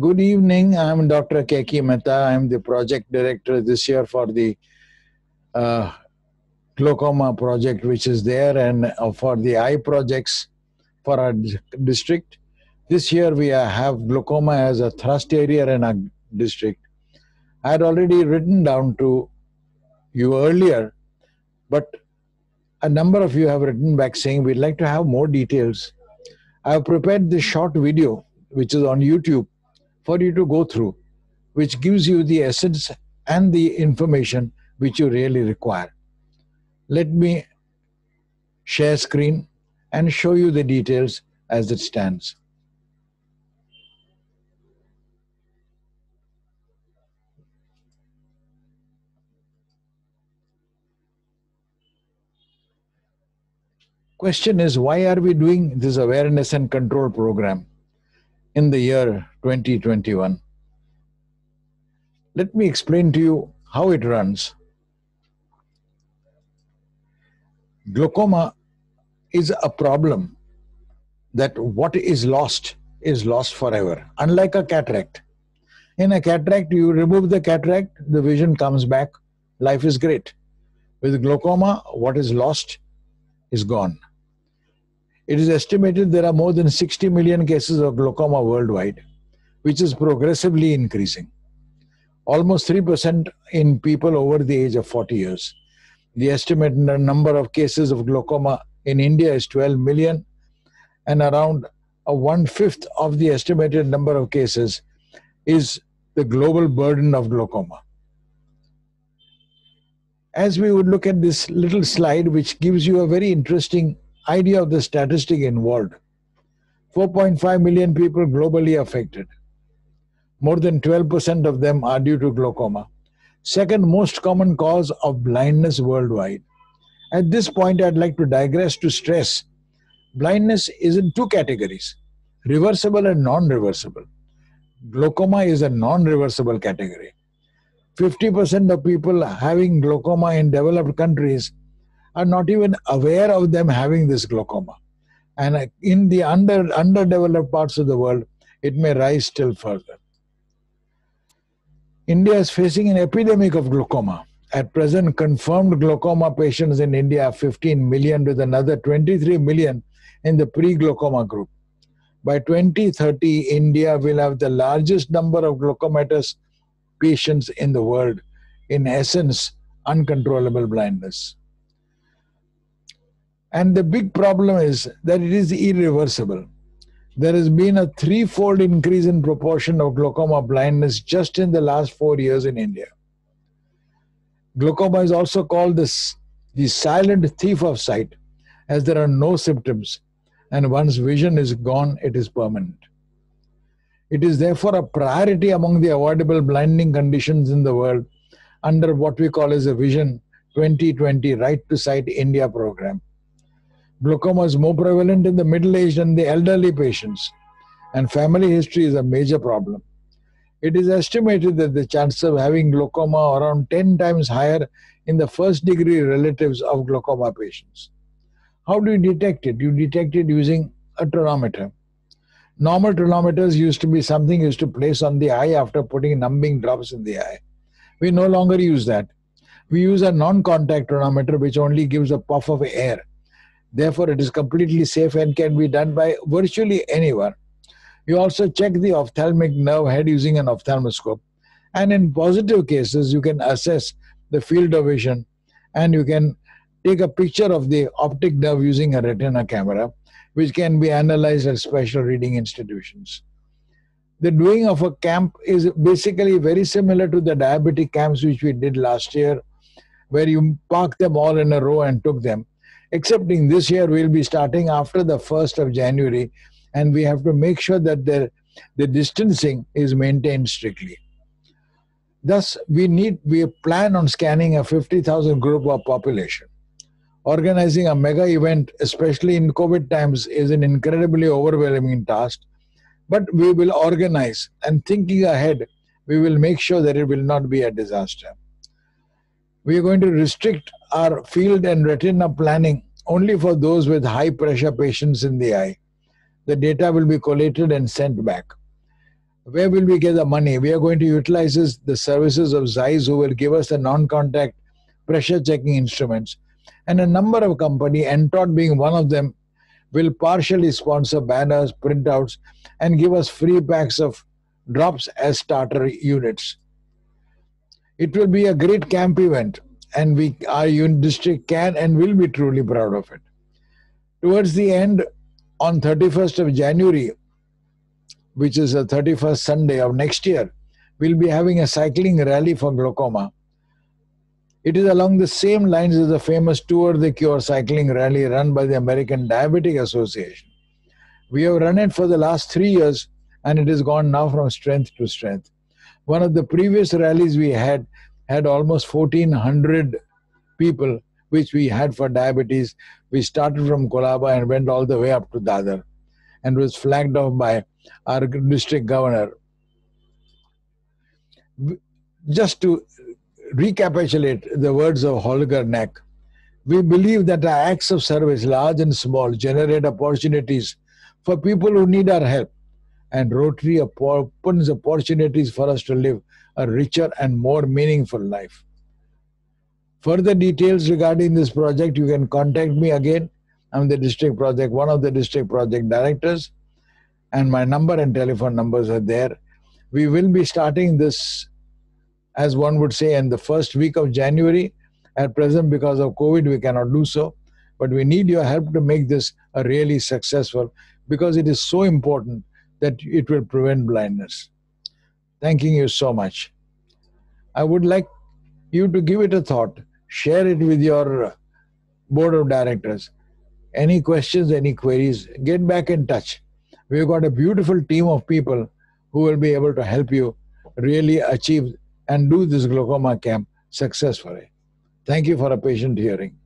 Good evening. I'm Dr. Keiki Mehta. I'm the project director this year for the uh, glaucoma project, which is there, and uh, for the eye projects for our district. This year we have glaucoma as a thrust area in our district. I had already written down to you earlier, but a number of you have written back saying we'd like to have more details. I have prepared this short video, which is on YouTube for you to go through, which gives you the essence and the information which you really require. Let me share screen and show you the details as it stands. Question is why are we doing this awareness and control program? in the year 2021. Let me explain to you how it runs. Glaucoma is a problem that what is lost is lost forever, unlike a cataract. In a cataract, you remove the cataract, the vision comes back, life is great. With glaucoma, what is lost is gone. It is estimated there are more than 60 million cases of glaucoma worldwide, which is progressively increasing. Almost 3% in people over the age of 40 years. The estimated number of cases of glaucoma in India is 12 million, and around a one fifth of the estimated number of cases is the global burden of glaucoma. As we would look at this little slide, which gives you a very interesting idea of the statistic involved 4.5 million people globally affected. More than 12% of them are due to glaucoma. Second most common cause of blindness worldwide. At this point, I'd like to digress to stress blindness is in two categories reversible and non reversible. Glaucoma is a non reversible category. 50% of people having glaucoma in developed countries are not even aware of them having this glaucoma. And in the under, underdeveloped parts of the world, it may rise still further. India is facing an epidemic of glaucoma. At present, confirmed glaucoma patients in India are 15 million, with another 23 million in the pre glaucoma group. By 2030, India will have the largest number of glaucomatous patients in the world, in essence, uncontrollable blindness. And the big problem is that it is irreversible. There has been a threefold increase in proportion of glaucoma blindness just in the last four years in India. Glaucoma is also called this, the silent thief of sight, as there are no symptoms, and once vision is gone, it is permanent. It is therefore a priority among the avoidable blinding conditions in the world under what we call as a Vision 2020 Right to Sight India program Glaucoma is more prevalent in the middle aged and the elderly patients, and family history is a major problem. It is estimated that the chances of having glaucoma are around 10 times higher in the first degree relatives of glaucoma patients. How do you detect it? You detect it using a tonometer. Normal tonometers used to be something used to place on the eye after putting numbing drops in the eye. We no longer use that. We use a non contact tonometer which only gives a puff of air Therefore, it is completely safe and can be done by virtually anyone. You also check the ophthalmic nerve head using an ophthalmoscope. And in positive cases, you can assess the field of vision and you can take a picture of the optic nerve using a retina camera, which can be analyzed at special reading institutions. The doing of a camp is basically very similar to the diabetic camps which we did last year, where you park them all in a row and took them excepting this year we'll be starting after the 1st of January and we have to make sure that the, the distancing is maintained strictly. Thus, we need we plan on scanning a 50,000 group of population. Organizing a mega event, especially in COVID times, is an incredibly overwhelming task. But we will organize and thinking ahead, we will make sure that it will not be a disaster we are going to restrict our field and retina planning only for those with high pressure patients in the eye. The data will be collated and sent back. Where will we get the money? We are going to utilize the services of Zeiss who will give us the non-contact pressure checking instruments. And a number of company, Entod being one of them, will partially sponsor banners, printouts, and give us free packs of drops as starter units. It will be a great camp event, and we our district can and will be truly proud of it. Towards the end, on 31st of January, which is the 31st Sunday of next year, we'll be having a cycling rally for glaucoma. It is along the same lines as the famous Tour de Cure cycling rally run by the American Diabetic Association. We have run it for the last three years and it has gone now from strength to strength. One of the previous rallies we had had almost 1400 people, which we had for diabetes. We started from Colaba and went all the way up to Dadar and was flagged off by our district governor. Just to recapitulate the words of Holger Knaack, we believe that our acts of service, large and small, generate opportunities for people who need our help. And Rotary opens opportunities for us to live a richer and more meaningful life. Further details regarding this project, you can contact me again. I'm the district project, one of the district project directors, and my number and telephone numbers are there. We will be starting this, as one would say, in the first week of January. At present, because of COVID, we cannot do so, but we need your help to make this a really successful because it is so important that it will prevent blindness. Thanking you so much. I would like you to give it a thought, share it with your board of directors. Any questions, any queries, get back in touch. We've got a beautiful team of people who will be able to help you really achieve and do this glaucoma camp successfully. Thank you for a patient hearing.